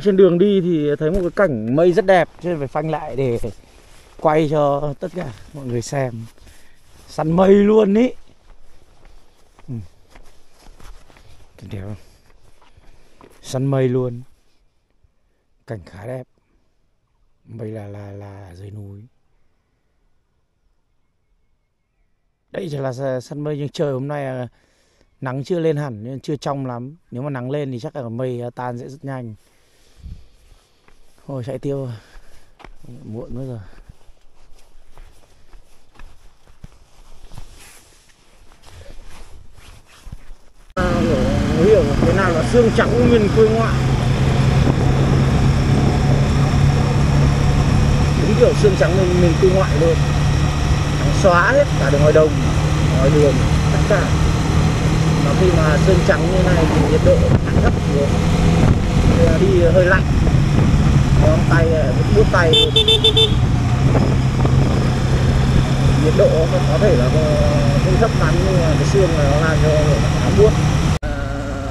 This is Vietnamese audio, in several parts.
trên đường đi thì thấy một cái cảnh mây rất đẹp, cho nên phải phanh lại để quay cho tất cả mọi người xem. Săn mây luôn ý. Ừ. đẹp không săn mây luôn. Cảnh khá đẹp. Mây là là là dưới núi. Đây chỉ là săn mây nhưng trời hôm nay là nắng chưa lên hẳn, nên chưa trong lắm. Nếu mà nắng lên thì chắc là mây à, tan sẽ rất nhanh thôi chạy tiêu muộn mất rồi. Hiểu, thế nào là xương trắng miền quê ngoại đúng kiểu xương trắng miền, mình quê ngoại luôn Trắng xóa hết cả đường ngoài đồng ngoài đường tất cả. Mà khi mà xương trắng như này thì nhiệt độ thấp xuống. Đi hơi lạnh ngón tay ờ, bước tay nhiệt độ có thể là không thấp lắm nhưng mà cái xương này nó làm cho nó buốt à,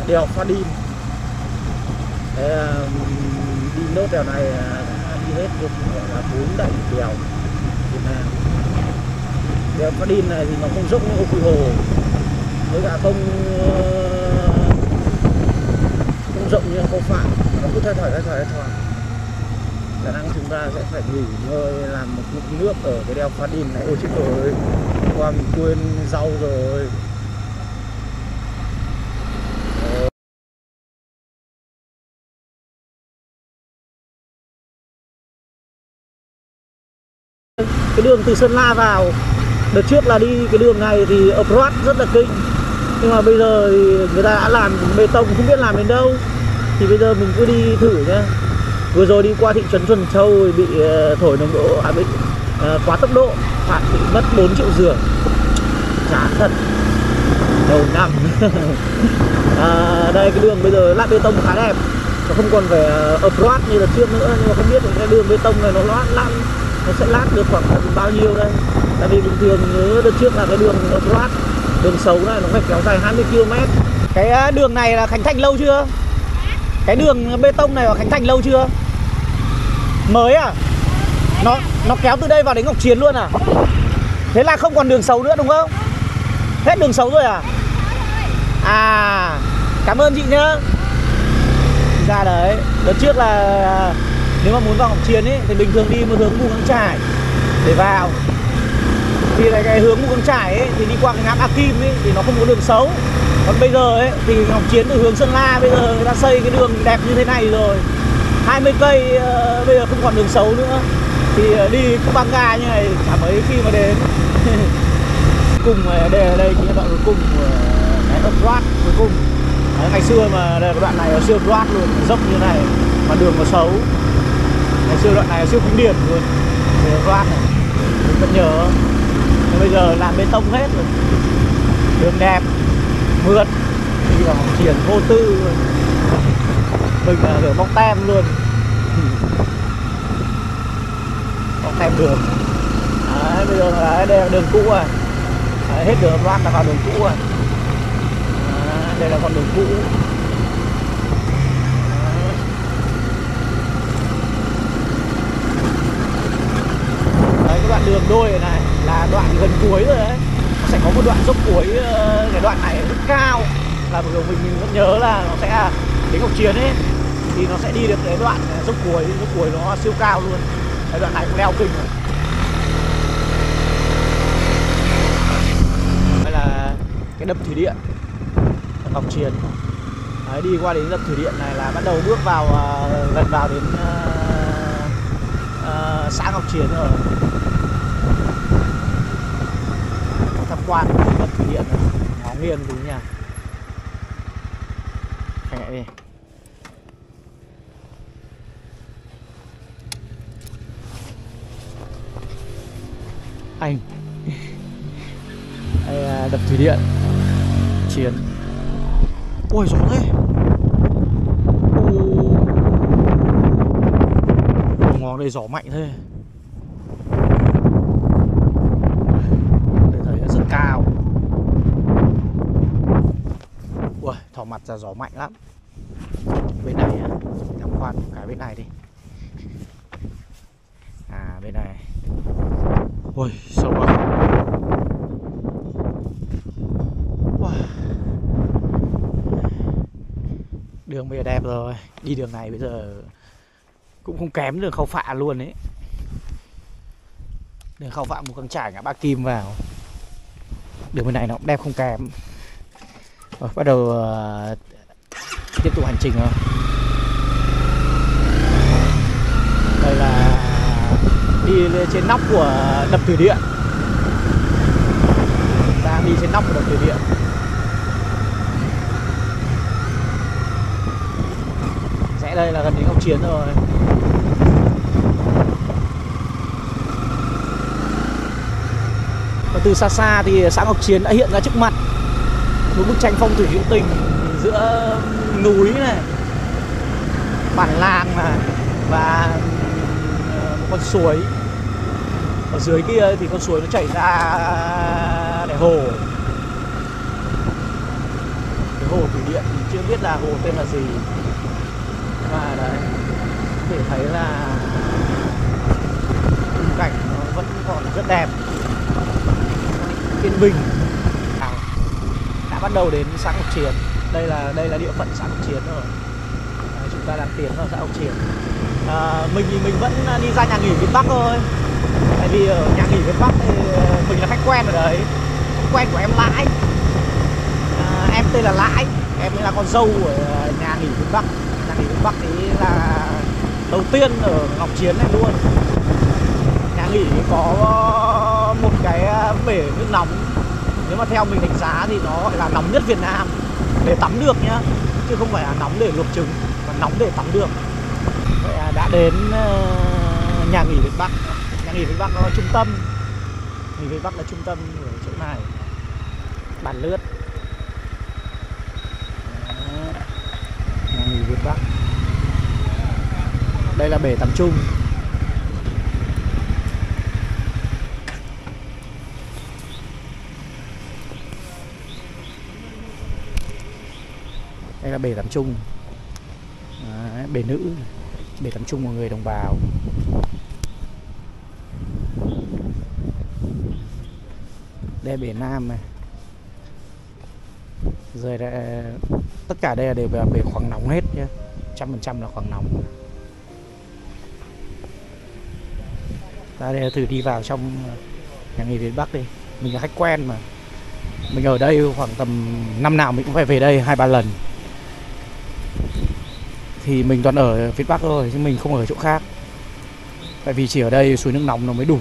đèo pha đin đi nốt đèo này ờ, đi hết được gọi là bốn đẩy đèo Việt Nam. Đèo pha đin này thì nó không dốc như ô quy hồ với cả không ờ, không rộng như không phải nó cứ thay thoải thay thoải thay thoải khả năng chúng ta sẽ phải nghỉ ngơi, làm một cục nước ở cái đèo Pha Đình này. Ôi chết rồi. Qua mình quên rau rồi. Cái đường từ Sơn La vào, đợt trước là đi cái đường này thì off-road rất là kinh. Nhưng mà bây giờ thì người ta đã làm bê tông, không biết làm đến đâu. Thì bây giờ mình cứ đi thử nhé vừa rồi đi qua thị trấn Thuần Châu bị ờ, thổi nồng độ à bị à, quá tốc độ phạt bị mất 4 triệu rưỡi giá thật. Đầu năm. À, đây cái đường bây giờ lát bê tông khá đẹp. Nó không còn phải ờ, ập loát như là trước nữa nhưng mà không biết cái đường bê tông này nó lát lát nó sẽ lát được khoảng bao nhiêu đây? Tại vì bình thường nhớ đợt trước là cái đường ập loát. Đường xấu này nó phải kéo dài 20 km cái đường này là khánh thành lâu chưa? Cái đường bê tông này ở khánh thành lâu chưa? Mới à? Nó nó kéo từ đây vào đến ngọc chiến luôn à? Thế là không còn đường xấu nữa đúng không? Hết đường xấu rồi à? À cảm ơn chị nhá. Ra đấy, đợt trước là, nếu mà muốn vào ngọc chiến ấy thì bình thường đi một hướng mù căng trải để vào. Thì là cái hướng mù căng trải ấy thì đi qua cái ngã ba kim ấy thì nó không có đường xấu còn bây giờ ấy thì ngọc chiến từ hướng sơn la. Bây giờ người ta xây cái đường đẹp như thế này rồi. 20 cây uh, bây giờ không còn đường xấu nữa. Thì uh, đi cũng băng ga như này chả mấy khi mà đến. Cùng ờ, đây ở đây chính là đoạn cuối cùng của cái ốc loát cuối cùng. Đấy, ngày xưa mà đây, đoạn này là siêu loát luôn dốc như này mà đường nó xấu. Ngày xưa đoạn này là siêu kinh điển luôn đường loát này. Mình vẫn nhớ. Nhưng bây giờ làm bê tông hết rồi. Đường đẹp mượt đi là Triển vô tư luôn. Mình là rửa bóng tem luôn. Bóng tem đường. Đấy, bây giờ là đây là đường cũ rồi đấy, hết đường loan là vào đường cũ rồi đấy, đây là con đường cũ. Đấy. Cái đoạn đường đôi này là đoạn gần cuối rồi đấy sẽ có một đoạn dốc cuối ờ, cái đoạn này rất cao. Là vừa mình, mình vẫn nhớ là nó sẽ đến Ngọc Chiến ấy. Thì nó sẽ đi được cái đoạn ờ, dốc cuối dốc cuối nó siêu cao luôn. Cái đoạn này cũng leo kinh rồi. Đây là cái đập thủy điện Ngọc Chiến. Đấy, đi qua đến đập thủy điện này là bắt đầu bước vào ờ, gần vào đến uh, uh, xã Ngọc Chiến rồi tham quan đập thủy điện nó nghiêng tí nha. Phanh lại đi. Anh. Đây là đập thủy điện. Chiến. Ôi gió thế. Ồ. Ngón đây gió mạnh thế Đây thấy rất cao ra gió mạnh lắm. Bên này à? tham quan cái bên này đi. À bên này. Ôi sâu quá. Wow. đường bây giờ đẹp rồi. Đi đường này bây giờ cũng không kém đường khâu phạ luôn ấy. Đường khâu phạ một căng trải ngã ba kim vào. Đường bên này nó cũng đẹp không kém rồi, bắt đầu uh, tiếp tục hành trình rồi đây là đi trên nóc của đập thủy điện. Đang đi trên nóc của đập thủy điện. Sẽ đây là gần đến Ngọc Chiến rồi. Và từ xa xa thì xã Ngọc Chiến đã hiện ra trước mặt một bức tranh phong thủy hữu tình giữa núi này, bản làng này và ờ, con suối. Ở dưới kia thì con suối nó chảy ra để hồ. Cái hồ thủy điện thì chưa biết là hồ tên là gì. Và đấy, có thể thấy là khung cảnh nó vẫn còn rất đẹp. Yên bình bắt đầu đến xã Ngọc Chiến đây là đây là địa phận xã Ngọc Chiến rồi à, chúng ta đang tiến vào xã Ngọc Chiến à, mình thì mình vẫn à, đi ra nhà nghỉ miền Bắc thôi. Tại vì ở nhà nghỉ miền Bắc thì ờ, mình là khách quen ở đấy. Khách quen của em Lãi. À, em tên là Lãi. Em là con dâu của ờ, nhà nghỉ miền Bắc. Nhà nghỉ miền Bắc thì là đầu tiên ở Ngọc Chiến này luôn. Nhà nghỉ có một cái à, bể nước nóng nếu mà theo mình đánh giá thì nó gọi là nóng nhất Việt Nam. Để tắm được nhá, chứ không phải là nóng để luộc trứng, mà nóng để tắm được. Vậy là đã đến ờ, nhà nghỉ Việt Bắc. Nhà nghỉ Việt Bắc nó là trung tâm. Nghỉ Việt Bắc là trung tâm ở chỗ này. Bản lướt. Nhà nghỉ Việt Bắc. Đây là bể tắm chung. Đây là bể tắm chung? Đấy, bể nữ bể tắm chung của người đồng bào. Đây là bể nam này. Rồi đây, tất cả đây là đều là bể khoáng nóng hết nhé trăm phần trăm là khoáng nóng. Ta đây là thử đi vào trong nhà nghỉ Việt Bắc đi. Mình là khách quen mà. Mình ở đây khoảng tầm năm nào mình cũng phải về đây hai ba lần thì mình toàn ở phía Bắc thôi, chứ mình không ở chỗ khác. Tại vì chỉ ở đây suối nước nóng nó mới đủ.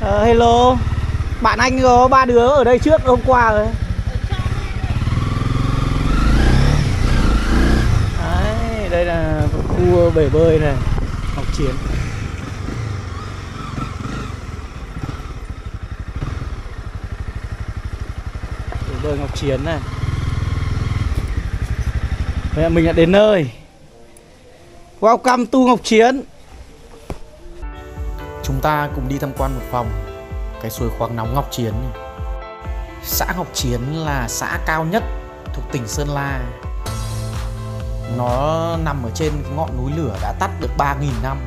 Ờ, hello. Bạn anh có ba đứa ở đây trước, hôm qua rồi Đấy, đây là khu ờ, bể bơi này Ngọc Chiến Bể bơi Ngọc Chiến này Bây giờ mình đã đến nơi Welcome Tu Ngọc Chiến Chúng ta cùng đi tham quan một phòng, cái suối khoáng nóng Ngọc Chiến. Xã Ngọc Chiến là xã cao nhất thuộc tỉnh Sơn La. Nó nằm ở trên cái ngọn núi lửa đã tắt được 3.000 năm.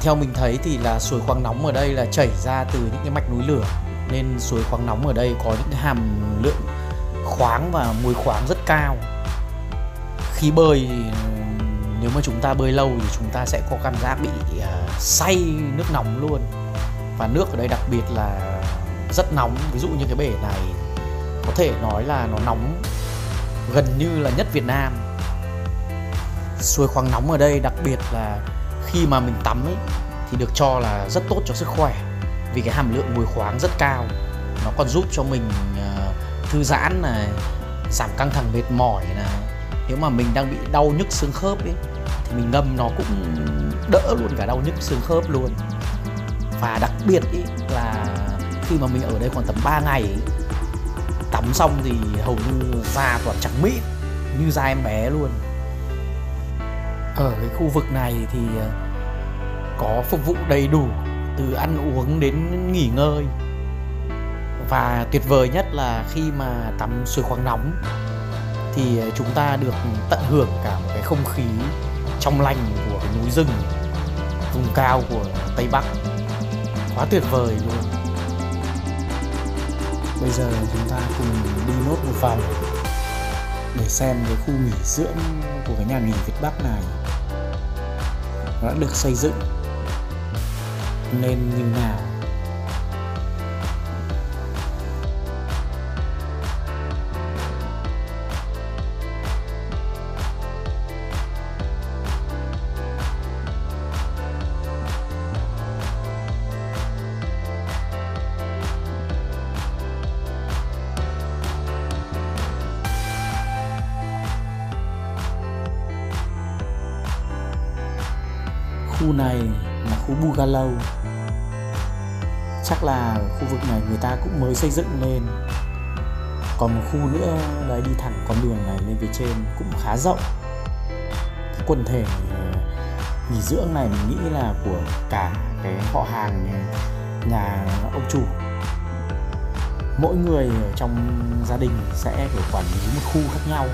Theo mình thấy thì là suối khoáng nóng ở đây là chảy ra từ những cái mạch núi lửa nên suối khoáng nóng ở đây có những cái hàm lượng khoáng và mùi khoáng rất cao. Khi bơi nếu mà chúng ta bơi lâu thì chúng ta sẽ có cảm giác bị uh, say nước nóng luôn và nước ở đây đặc biệt là rất nóng ví dụ như cái bể này có thể nói là nó nóng gần như là nhất Việt Nam. Suối khoáng nóng ở đây đặc biệt là khi mà mình tắm ấy thì được cho là rất tốt cho sức khỏe vì cái hàm lượng muối khoáng rất cao. Nó còn giúp cho mình ờ, thư giãn này giảm căng thẳng mệt mỏi này. Nếu mà mình đang bị đau nhức xương khớp ấy thì mình ngâm nó cũng đỡ luôn cả đau nhức xương khớp luôn. Và đặc biệt ý là khi mà mình ở đây khoảng tầm 3 ngày ý, tắm xong thì hầu như da toàn trắng mịn, như da em bé luôn. Ở cái khu vực này thì ờ, có phục vụ đầy đủ từ ăn uống đến nghỉ ngơi. Và tuyệt vời nhất là khi mà tắm suối khoáng nóng thì ờ, chúng ta được tận hưởng cả một cái không khí trong lành của cái núi rừng vùng cao của Tây Bắc. Quá tuyệt vời luôn bây giờ chúng ta cùng đi nốt một vòng để xem cái khu nghỉ dưỡng của cái nhà nghỉ Việt Bắc này nó đã được xây dựng nên như nào. Khu này là khu Bugalow chắc là khu vực này người ta cũng mới xây dựng lên. Còn một khu nữa đấy đi thẳng con đường này lên phía trên cũng khá rộng. Cái quần thể ờ, nghỉ dưỡng này mình nghĩ là của cả cái họ hàng nhà ông chủ. Mỗi người trong gia đình sẽ kiểu quản lý một khu khác nhau.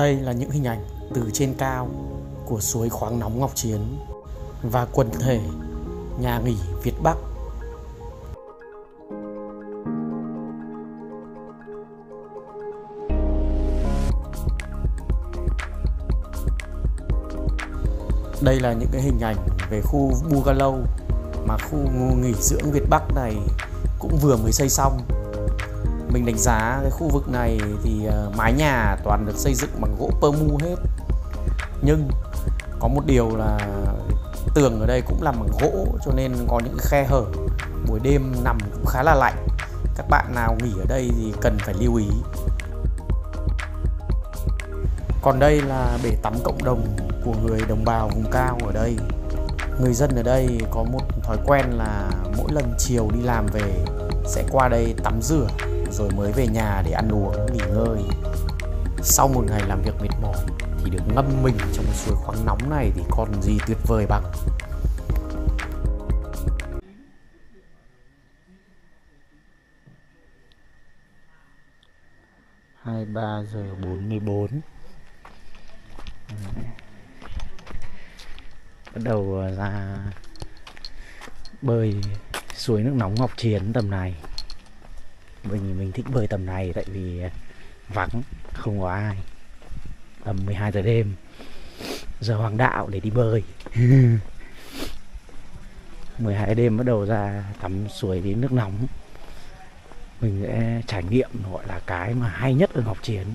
Đây là những hình ảnh từ trên cao của suối khoáng nóng Ngọc Chiến và quần thể nhà nghỉ Việt Bắc. Đây là những cái hình ảnh về khu Bugalow mà khu nghỉ dưỡng Việt Bắc này cũng vừa mới xây xong mình đánh giá cái khu vực này thì uh, mái nhà toàn được xây dựng bằng gỗ pơ mu hết. Nhưng có một điều là tường ở đây cũng làm bằng gỗ cho nên có những khe hở. Buổi đêm nằm cũng khá là lạnh. Các bạn nào nghỉ ở đây thì cần phải lưu ý. Còn đây là bể tắm cộng đồng của người đồng bào vùng cao ở đây. Người dân ở đây có một thói quen là mỗi lần chiều đi làm về sẽ qua đây tắm rửa rồi mới về nhà để ăn uống, nghỉ ngơi. Sau một ngày làm việc mệt mỏi thì được ngâm mình trong suối khoáng nóng này thì còn gì tuyệt vời bằng. Hai, ba giờ bốn mươi bốn. Bắt đầu à, ra bơi suối nước nóng Ngọc Chiến tầm này mình mình thích bơi tầm này tại vì vắng, không có ai. Tầm 12 giờ đêm. Giờ hoàng đạo để đi bơi. 12 đêm bắt đầu ra tắm suối đến nước nóng. Mình sẽ trải nghiệm, gọi là cái mà hay nhất ở Ngọc Chiến.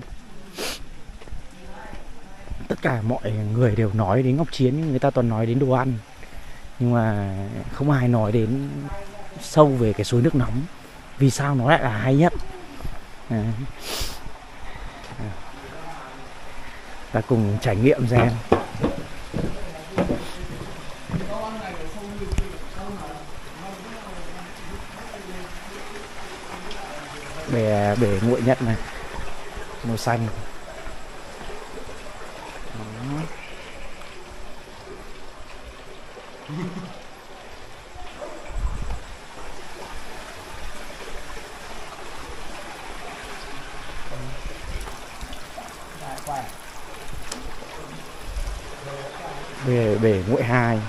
Tất cả mọi người đều nói đến Ngọc Chiến người ta toàn nói đến đồ ăn. Nhưng mà không ai nói đến sâu về cái suối nước nóng vì sao nó lại là hay nhất à. ta cùng trải nghiệm xem bể bể nguội nhất này màu xanh Đó. Bể bể nguội hai.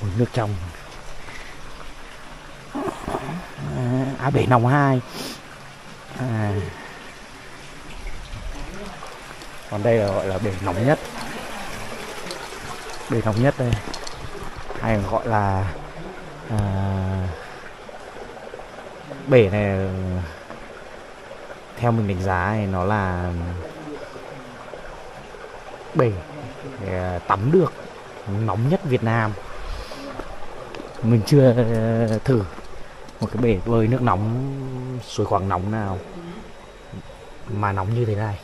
Ôi, nước trong. À, à bể nòng hai. À. còn đây là gọi là bể nóng nhất. Bể nóng nhất đây. Hay gọi là à, bể này theo mình đánh giá thì nó là bể ờ, tắm được nóng nhất Việt Nam. Mình chưa ờ, thử một cái bể bơi nước nóng, suối khoảng nóng nào mà nóng như thế này.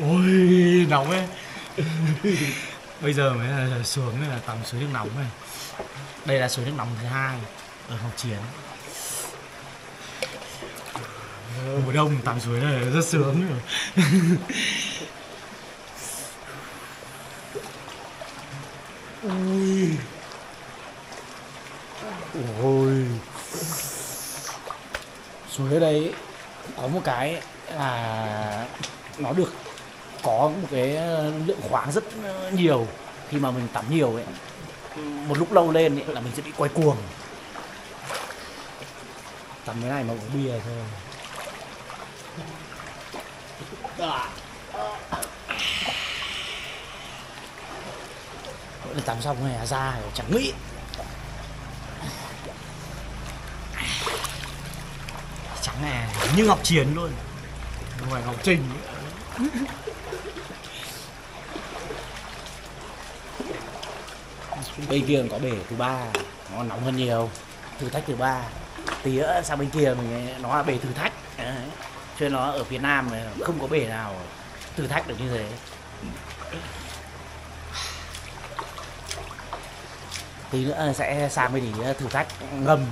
Ôi, nóng ấy. bây giờ mới là xuống là tắm suối nước nóng này. Đây là suối nước nóng thứ hai ở học chiến. Mùa đông tắm suối này rất sướng. Rồi ôi ôi. Suối ở đây có một cái là nó được có một cái ờ, lượng khoáng rất nhiều khi mà mình tắm nhiều ấy. Một lúc lâu lên ấy, là mình sẽ bị quay cuồng. Tắm cái này mà uống bia thôi. Mỗi lần tắm xong này ra chẳng nghĩ. Trắng này như ngọc chiến luôn. Ngoài ngọc trình. Bên kia có bể thứ ba, nó nóng hơn nhiều. Thử thách thứ ba. Tí nữa sang bên kia mình, nó là bể thử thách. Cho nên nó ở phía nam này, không có bể nào thử thách được như thế. Tí nữa sẽ sang bên để thử thách ngầm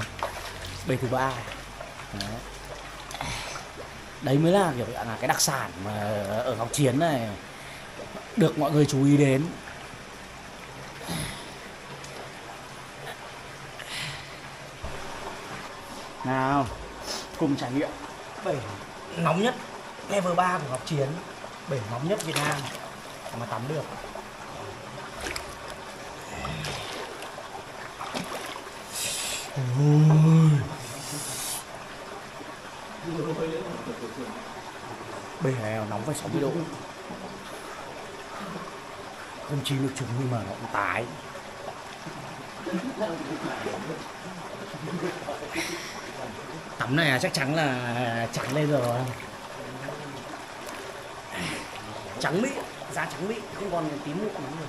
bể thứ ba. Đấy. đấy mới là kiểu là cái đặc sản mà ở ngọc chiến này được mọi người chú ý đến. Nào, cùng trải nghiệm. Bể nóng nhất, level 3 của Ngọc Chiến. Bể nóng nhất Việt Nam. Mà tắm được. Bể này nóng phải 60 độ. Không chỉ được chúng nhưng mà nó cũng tái tắm này à, chắc chắn là trắng lên rồi. Trắng mỹ da trắng mỹ không còn tím mụn nữa rồi.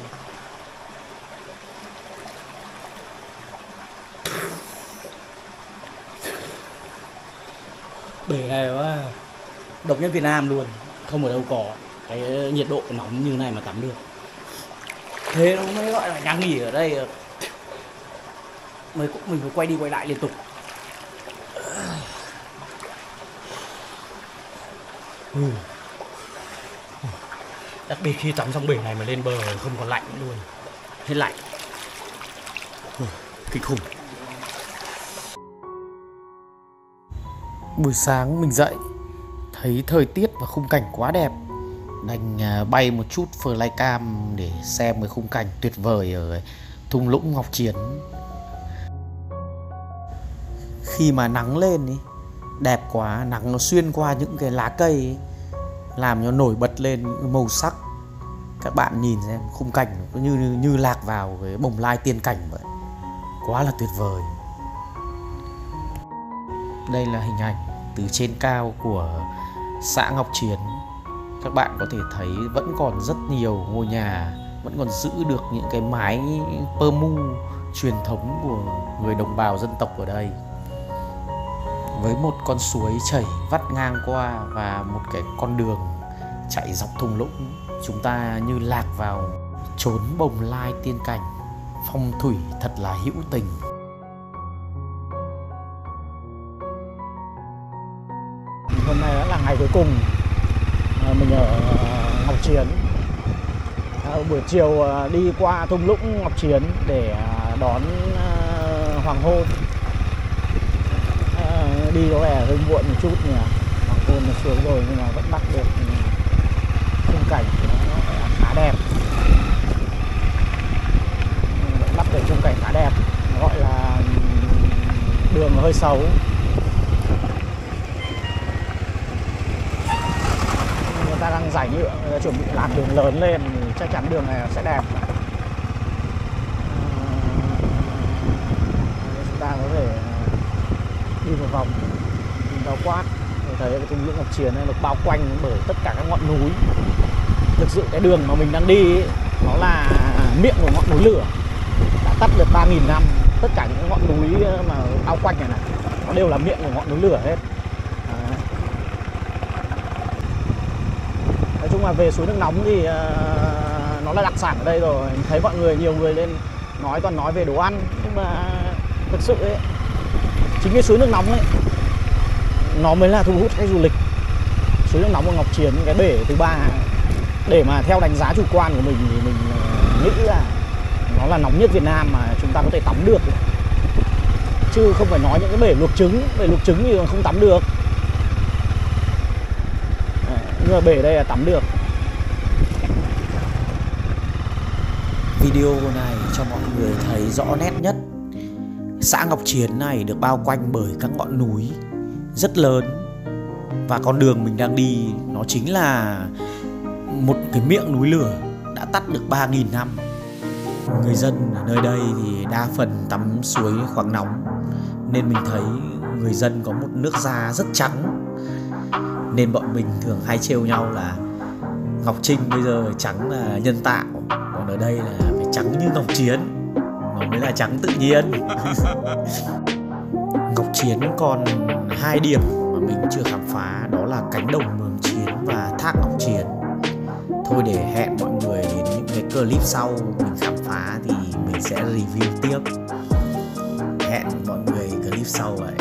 Bể này quá, độc nhất Việt Nam luôn, không ở đâu có. Cái nhiệt độ nóng như này mà tắm được. Thế nó mới gọi là đang nghỉ ở đây. Mới, mình phải quay đi quay lại liên tục. Ừ. đặc biệt khi tắm xong bể này mà lên bờ không còn lạnh nữa luôn. Hết lạnh. Ừ, kinh khủng. Buổi sáng mình dậy thấy thời tiết và khung cảnh quá đẹp. Đành à, bay một chút flycam để xem cái khung cảnh tuyệt vời ở thung lũng ngọc chiến. Khi mà nắng lên ý, đẹp quá nắng nó xuyên qua những cái lá cây ấy, làm cho nổi bật lên những màu sắc. Các bạn nhìn xem khung cảnh nó như như, như lạc vào cái bồng lai tiên cảnh vậy. Quá là tuyệt vời. Đây là hình ảnh từ trên cao của xã Ngọc Chiến. Các bạn có thể thấy vẫn còn rất nhiều ngôi nhà vẫn còn giữ được những cái mái pơ mu truyền thống của người đồng bào dân tộc ở đây với một con suối chảy vắt ngang qua và một cái con đường chạy dọc thung lũng. Chúng ta như lạc vào chốn bồng lai tiên cảnh, phong thủy thật là hữu tình. Hôm nay đã là ngày cuối cùng à, mình ở Ngọc Chiến à, buổi chiều à, đi qua thung lũng Ngọc Chiến để đón hoàng hôn đi có vẻ hơi muộn một chút nhỉ? Hoàng hôn nó xuống rồi nhưng mà vẫn bắt được ừ, khung cảnh nó khá đẹp. Vẫn bắt được khung cảnh khá đẹp. Gọi là ừ, đường hơi xấu. Người ta đang giải nhựa người ta chuẩn bị làm đường lớn lên thì chắc chắn đường này sẽ đẹp Ờ, chúng ta có thể đi một vòng. Nhìn bao quát mình thấy cái thung lũng ngọc chiến này được bao quanh bởi tất cả các ngọn núi. Thực sự cái đường mà mình đang đi ấy, nó là miệng của ngọn núi lửa. Đã tắt được 3.000 năm tất cả những ngọn núi ờ, mà bao quanh này này nó đều là miệng của ngọn núi lửa hết. À. nói chung là về suối nước nóng thì ờ, nó là đặc sản ở đây rồi. Thấy mọi người nhiều người lên nói toàn nói về đồ ăn nhưng mà thực sự ấy chính cái suối nước nóng ấy, nó mới là thu hút khách du lịch. Suối nước nóng ở Ngọc Chiến cái bể thứ ba, để mà theo đánh giá chủ quan của mình thì mình ờ, nghĩ là nó là nóng nhất Việt Nam mà chúng ta có thể tắm được. Chứ không phải nói những cái bể luộc trứng, bể luộc trứng thì không tắm được. Ờ, nhưng mà bể đây là tắm được. Video này cho mọi người thấy rõ nét nhất. Xã Ngọc Chiến này được bao quanh bởi các ngọn núi rất lớn. Và con đường mình đang đi, nó chính là một cái miệng núi lửa đã tắt được 3.000 năm. Người dân ở nơi đây thì đa phần tắm suối khoáng nóng, Nên mình thấy người dân có một nước da rất trắng. Nên bọn mình thường hay trêu nhau là Ngọc Trinh bây giờ trắng là nhân tạo, Còn ở đây là phải trắng như Ngọc Chiến. Nó mới là trắng tự nhiên. Ngọc Chiến còn hai điểm mà mình chưa khám phá Đó là cánh đồng Mường Chiến và thác Ngọc Chiến. Thôi để hẹn mọi người đến những cái clip sau mình khám phá thì mình sẽ review tiếp. Hẹn mọi người clip sau vậy